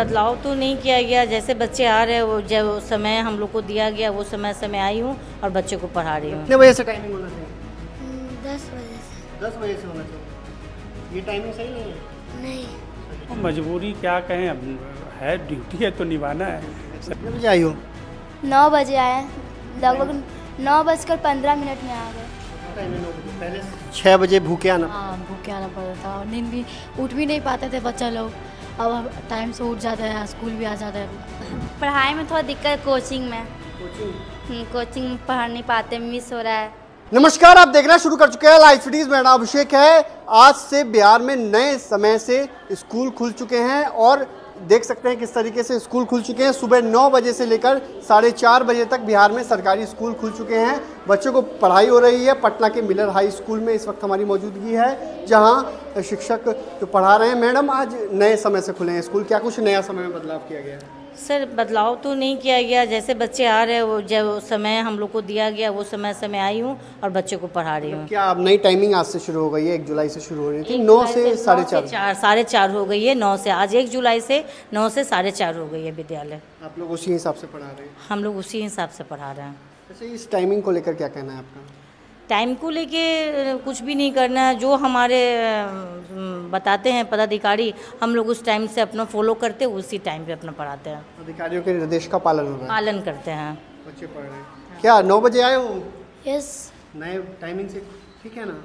बदलाव तो नहीं किया गया। जैसे बच्चे आ रहे हैं वो जब समय हम लोग को दिया गया वो समय से मैं आई हूँ और बच्चे को पढ़ा रही हूँ। कितने बजे से टाइमिंग होना चाहिए? दस बजे से। दस बजे से होना चाहिए। ये टाइमिंग सही नहीं है? नहीं। मजबूरी क्या कहें अब है ड्यूटी है तो निभाना है। कितने बजे आई हो? नौ बजे आए। लगभग नौ बजकर पंद्रह मिनट में आ गए। पहले छः बजे भूखे आना। हाँ भूखे आना पड़ता था और नींद भी उठ भी नहीं पाते थे बच्चा लोग। अब टाइम से उठ जाता है स्कूल भी आ जाता है। पढ़ाई में थोड़ा दिक्कत है कोचिंग में। कोचिंग हम्म, कोचिंग में पढ़ नहीं पाते मिस हो रहा है। नमस्कार आप देखना शुरू कर चुके हैं लाइव सिटीज़ मेरा नाम अभिषेक है। आज से बिहार में नए समय से स्कूल खुल चुके हैं और देख सकते हैं किस तरीके से स्कूल खुल चुके हैं। सुबह नौ बजे से लेकर साढ़े चार बजे तक बिहार में सरकारी स्कूल खुल चुके हैं। बच्चों को पढ़ाई हो रही है। पटना के मिलर हाई स्कूल में इस वक्त हमारी मौजूदगी है जहाँ शिक्षक जो पढ़ा रहे हैं मैडम आज नए समय से खुले हैं स्कूल। क्या कुछ नया समय में बदलाव किया गया? है सर बदलाव तो नहीं किया गया। जैसे बच्चे आ रहे हैं वो जब समय हम लोग को दिया गया वो समय से मैं आई हूँ और बच्चे को पढ़ा रही हूँ। क्या अब नई टाइमिंग आज से शुरू हो गई है? एक जुलाई से शुरू हो रही थी। नौ से साढ़े चार। चार साढ़े चार हो गई है नौ से आज एक जुलाई से नौ से साढ़े चार हो गई है विद्यालय। आप लोग उसी हिसाब से पढ़ा रहे हैं? हम लोग उसी हिसाब से पढ़ा रहे हैं। इस टाइमिंग को लेकर क्या कहना है आपका? टाइम को लेके कुछ भी नहीं करना है जो हमारे बताते हैं पदाधिकारी हम लोग उस टाइम से अपना फॉलो करते हैं उसी टाइम पे अपना पढ़ाते हैं। अधिकारियों के निर्देश का पालन हो रहा है? पालन करते हैं। बच्चे पढ़ रहे हैं। क्या नौ बजे आए हो? यस नए टाइमिंग से? ठीक है ना?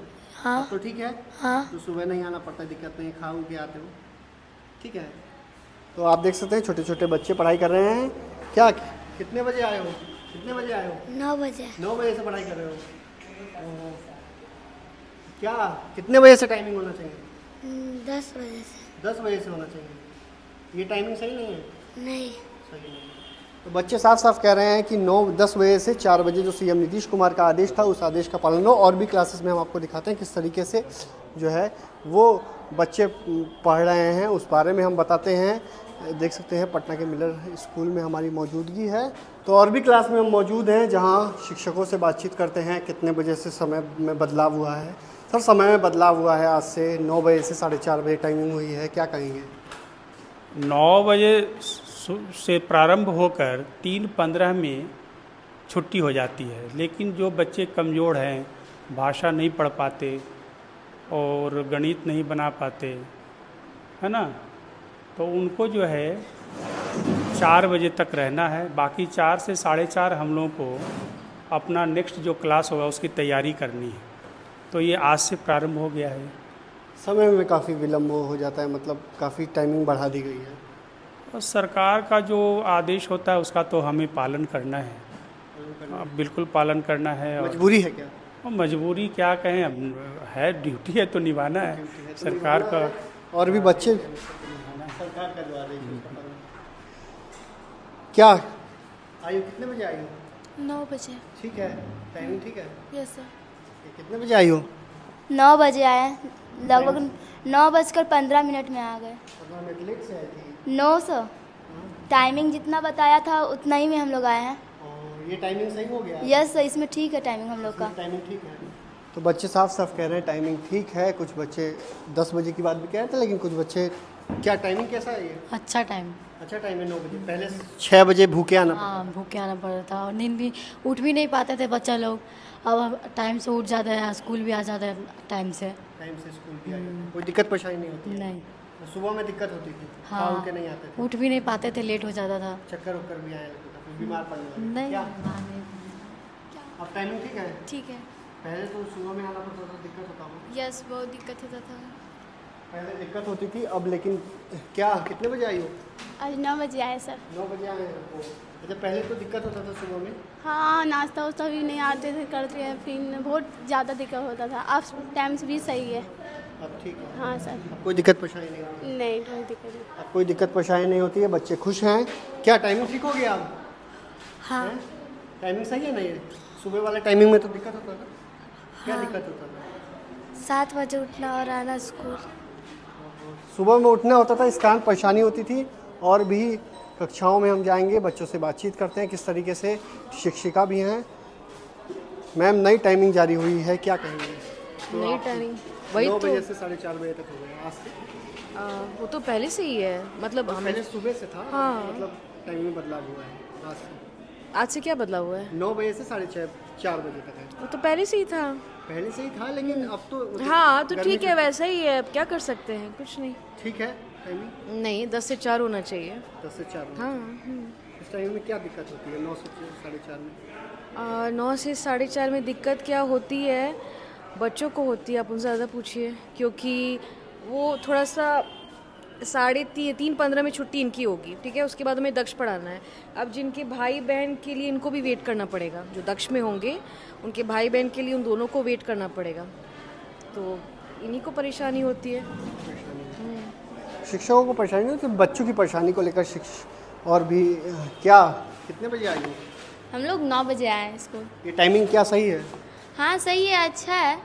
हाँ। तो ठीक है? हाँ। तो सुबह नहीं आना पड़ता दिक्कत नहीं खाओ के आते हो। ठीक है? तो आप देख सकते हैं छोटे छोटे बच्चे पढ़ाई कर रहे हैं। क्या कितने बजे आए हो? कितने बजे आए हो? नौ बजे। नौ बजे से पढ़ाई कर रहे हो। क्या? कितने बजे से टाइमिंग होना चाहिए? हम्म, दस बजे से। दस बजे से होना चाहिए। ये टाइमिंग सही नहीं है? नहीं। सही नहीं तो बच्चे साफ़ साफ़ कह रहे हैं कि नौ दस बजे से चार बजे जो सीएम नीतीश कुमार का आदेश था उस आदेश का पालन हो और भी क्लासेस में हम आपको दिखाते हैं किस तरीके से जो है वो बच्चे पढ़ रहे हैं, उस बारे में हम बताते हैं। देख सकते हैं, पटना के मिलर स्कूल में हमारी मौजूदगी है। तो और भी क्लास में हम मौजूद हैं, जहाँ शिक्षकों से बातचीत करते हैं, कितने बजे से समय में बदलाव हुआ है। सर, समय में बदलाव हुआ है, आज से नौ बजे से साढ़े चार बजे टाइमिंग हुई है, क्या कहेंगे? नौ बजे से प्रारंभ होकर तीन पंद्रह में छुट्टी हो जाती है, लेकिन जो बच्चे कमज़ोर हैं, भाषा नहीं पढ़ पाते और गणित नहीं बना पाते है ना? तो उनको जो है चार बजे तक रहना है। बाकी चार से साढ़े चार हम लोगों को अपना नेक्स्ट जो क्लास होगा उसकी तैयारी करनी है। तो ये आज से प्रारंभ हो गया है। समय में काफ़ी विलम्ब हो जाता है मतलब काफ़ी टाइमिंग बढ़ा दी गई है। और सरकार का जो आदेश होता है उसका तो हमें पालन करना है। हाँ, बिल्कुल पालन करना है मजबूरी है क्या? और मजबूरी क्या कहें? अब है ड्यूटी है तो निभाना है। सरकार का और भी बच्चे? सरकार का है पालन। क्या? आयु कितने बजे आई हो? नौ बजे। ठीक है टाइमिंग ठीक है? Yes sir. कितने बजे आई हो? नौ बजे आए लगभग नौ बजकर पंद्रह मिनट में आ गए। आई नौ सौ टाइमिंग जितना बताया था उतना ही में हम लोग आए हैं। ये टाइमिंग सही हो गया? यस सर इसमें ठीक है टाइमिंग हम लोग का। टाइमिंग ठीक है। तो बच्चे साफ़ साफ़ कह रहे हैं टाइमिंग ठीक है कुछ बच्चे दस बजे की बात भी कह रहे थे लेकिन कुछ बच्चे क्या टाइमिंग कैसा है ये? अच्छा टाइम अच्छा टाइम है नौ बजे पहले छः बजे भूखे आना हाँ भूखे आना पड़ता था और नींद भी उठ भी नहीं पाते थे बच्चा लोग। अब टाइम से उठ जाता है स्कूल भी आ जाता है टाइम से। टाइम से स्कूल भी आए कोई दिक्कत परेशानी नहीं होती नहीं। सुबह में दिक्कत होती थी। हाँ। हाँ के नहीं आते थे। उठ भी नहीं पाते थे लेट हो जाता था। चक्कर उक्कर भी आए लगता था बीमार पड़ने लगे नहीं क्या? हाँ, अब टाइमिंग ठीक है? ठीक है। पहले तो सुबह में आना पड़ता था दिक्कत होता होगा यस बहुत दिक्कत होता था। पहले दिक्कत होती थी अब लेकिन क्या कितने बजे आई हो? आज नौ बजे आए सर। नौ बजे आए हो। अच्छा पहले तो दिक्कत होता था सुबह में? हाँ नाश्ता वास्ता भी नहीं आते थे करते हैं फिर बहुत ज़्यादा दिक्कत होता था। अब टाइम से भी सही है। अब ठीक है। हाँ सर। कोई दिक्कत परेशानी नहीं होती? नहीं कोई दिक्कत नहीं। अब कोई दिक्कत परेशानी नहीं होती है बच्चे खुश हैं। क्या टाइमिंग ठीक हो गया अब? हाँ। टाइमिंग सही है नहीं सुबह वाले टाइमिंग में तो दिक्कत होता था। क्या दिक्कत होता था? सात बजे उठना और आना स्कूल। सुबह में उठना होता था इस कारण परेशानी होती थी। और भी कक्षाओं में हम जाएँगे बच्चों से बातचीत करते हैं किस तरीके से शिक्षिका भी हैं। मैम नई टाइमिंग जारी हुई है क्या कहेंगे? नई टाइमिंग वही तो। बजे से साढ़े चार बजे तक हो गया आज से। आ, वो तो पहले से ही है मतलब हमें पहले सुबह से था हाँ। मतलब टाइम में बदलाव हुआ है आज से। आज से क्या बदलाव हुआ है? नौ बजे से साढ़े छः चार बजे तक है। वो तो पहले से ही था। पहले से ही था लेकिन अब तो हाँ तो ठीक है वैसा ही है अब क्या कर सकते हैं कुछ नहीं। ठीक है टाइमिंग नहीं दस से चार होना चाहिए। दस से चार हाँ इस टाइम में क्या दिक्कत होती है नौ से साढ़े चार में? आ, नौ से साढ़े चार में दिक्कत क्या होती है? बच्चों को होती है आप उनसे ज़्यादा पूछिए क्योंकि वो थोड़ा सा साढ़े ती, तीन पंद्रह में छुट्टी इनकी होगी ठीक है? उसके बाद हमें दक्ष पढ़ाना है। अब जिनके भाई बहन के लिए इनको भी वेट करना पड़ेगा जो दक्ष में होंगे उनके भाई बहन के लिए उन दोनों को वेट करना पड़ेगा। तो इन्हीं को परेशानी होती है। शिक्षकों को परेशानी होती बच्चों की परेशानी को लेकर शिक्ष और भी क्या? कितने बजे हो हम लोग नौ बजे आए हैं स्कूल। ये टाइमिंग क्या सही है? हाँ सही है अच्छा है।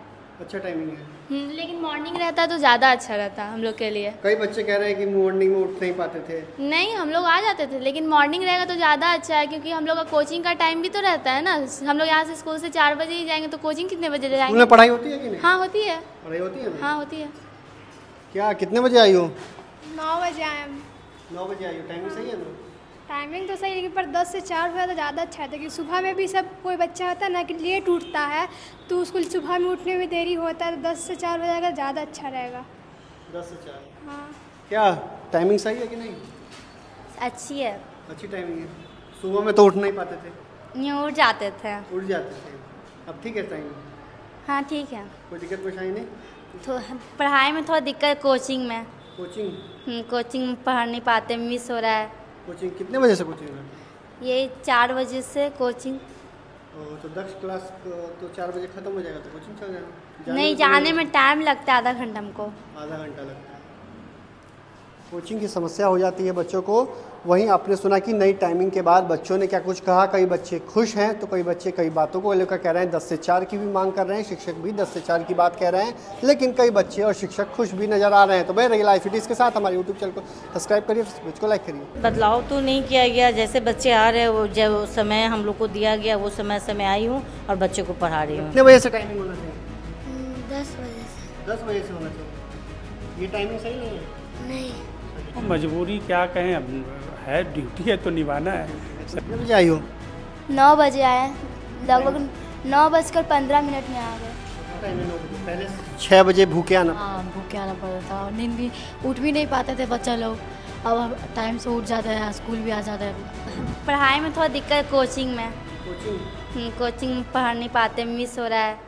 अच्छा टाइमिंग है। हम्म, लेकिन मॉर्निंग रहता तो ज़्यादा अच्छा रहता हम लोग के लिए। कई बच्चे कह रहे हैं कि मॉर्निंग में उठ नहीं पाते थे। नहीं हम लोग आ जाते थे लेकिन मॉर्निंग रहेगा तो ज़्यादा अच्छा है क्योंकि हम लोग का कोचिंग का टाइम भी तो रहता है ना। हम लोग यहाँ से स्कूल से चार बजे ही जाएँगे तो कोचिंग कितने बजे स्कूल जाएँगे? में पढ़ाई होती है कि नहीं? हाँ होती है। पढ़ाई होती है हाँ होती है। क्या कितने बजे आई हो? नौ बजे आए हम। नौ बजे आई हो टाइमिंग सही है टाइमिंग तो सही लेकिन पर दस से चार बजे तो ज़्यादा अच्छा है क्योंकि सुबह में भी सब कोई बच्चा होता है ना कि लेट उठता है तो उसको सुबह में उठने में देरी होता है तो दस से चार बजे अगर ज़्यादा अच्छा रहेगा। दस से चार। हाँ। क्या टाइमिंग सही है कि नहीं? अच्छी है। अच्छी टाइमिंग है। सुबह में तो उठ नहीं पाते थे? नहीं उठ जाते थे। उठ जाते थे। अब ठीक है टाइमिंग हाँ ठीक है। कोई दिक्कत परेशानी नहीं? तो पढ़ाई में थोड़ा दिक्कत कोचिंग में। कोचिंग हम्म, कोचिंग में पढ़ नहीं पाते मिस हो रहा है। कोचिंग कितने बजे से कोचिंग है ये चार बजे से कोचिंग तो दस क्लास तो चार बजे खत्म हो जाएगा तो कोचिंग चल जाएगा नहीं जाने तो में टाइम लगता है आधा घंटा हमको। आधा घंटा लगता है। कोचिंग की समस्या हो जाती है बच्चों को। वहीं आपने सुना कि नई टाइमिंग के बाद बच्चों ने क्या कुछ कहा? कई बच्चे खुश हैं तो कई बच्चे कई बातों को लेकर कह रहे हैं दस से चार की भी मांग कर रहे हैं शिक्षक भी दस से चार की बात कह रहे हैं लेकिन कई बच्चे और शिक्षक खुश भी नज़र आ रहे हैं। तो भाई रही लाइफ के साथ हमारे यूट्यूब चैनल को सब्सक्राइब करिए पेज को लाइक करिए। बदलाव तो नहीं किया गया। जैसे बच्चे आ रहे हैं वो जब समय हम लोग को दिया गया वो समय से मैं आई हूँ और बच्चे को पढ़ा रही हूँ। कितने बजे से टाइमिंग होना चाहिए? दस बजे से। दस बजे से होना चाहिए। ये टाइमिंग सही नहीं है? नहीं। तो मजबूरी क्या कहें अब है ड्यूटी है तो निभाना है। कितने बजे आई हो? नौ बजे आए लगभग नौ बजकर पंद्रह मिनट में आ गए। पहले छः बजे भूखे आना। हाँ भूखे आना पड़ता था। और नींद भी उठ भी नहीं पाते थे बच्चा लोग। अब टाइम से उठ जाता है स्कूल भी आ जाता है। पढ़ाई में थोड़ा दिक्कत कोचिंग में। कोचिंग हम्म, कोचिंग में पढ़ नहीं पाते मिस हो रहा है।